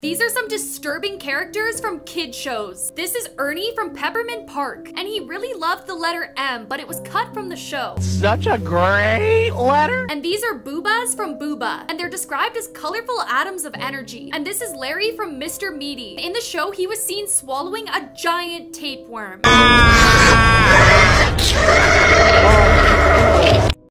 These are some disturbing characters from kid shows. This is Ernie from Peppermint Park, and he really loved the letter M, but it was cut from the show. Such a great letter. And these are Boohbahs from Boohbah, and they're described as colorful atoms of energy. And this is Larry from Mr. Meaty. In the show, he was seen swallowing a giant tapeworm.